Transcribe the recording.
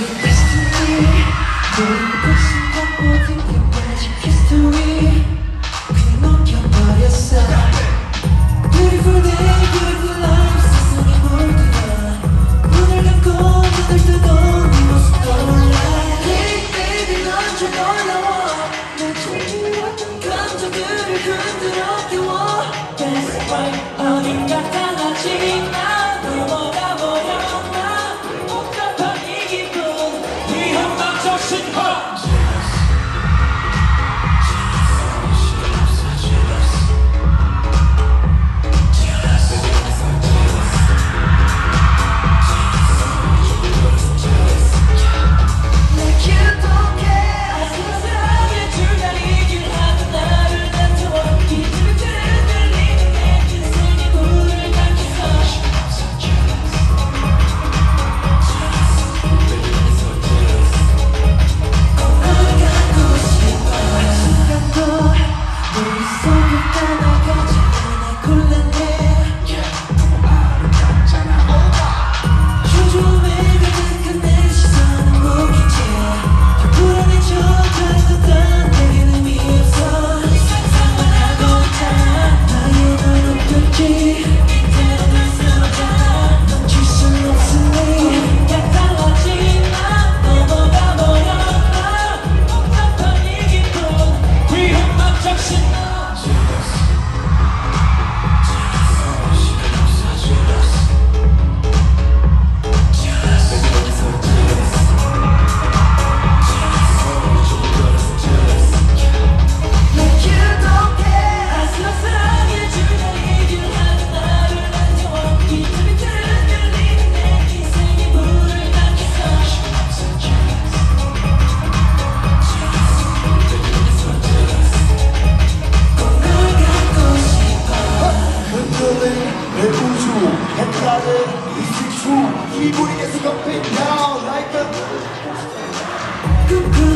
You missed me. Keep moving as you go now like a...